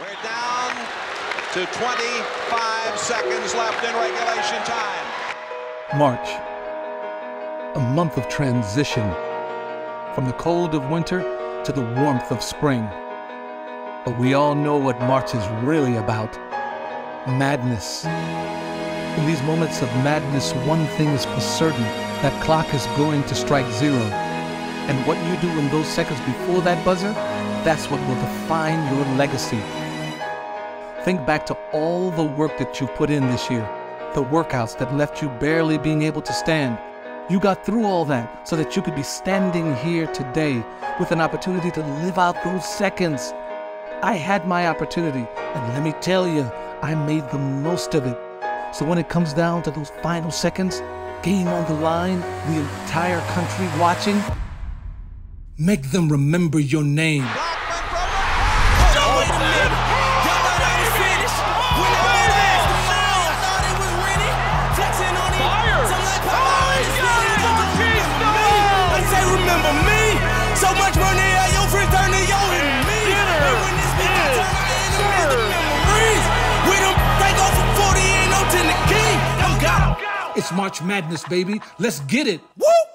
We're down to 25 seconds left in regulation time. March, a month of transition from the cold of winter to the warmth of spring. But we all know what March is really about madness. In these moments of madness, one thing is for certain that clock is going to strike zero. And what you do in those seconds before that buzzer, that's what will define your legacy. Think back to all the work that you've put in this year, the workouts that left you barely being able to stand. You got through all that so that you could be standing here today with an opportunity to live out those seconds. I had my opportunity, and let me tell you, I made the most of it. So when it comes down to those final seconds, game on the line, the entire country watching, make them remember your name. It's March Madness, baby. Let's get it. Woo!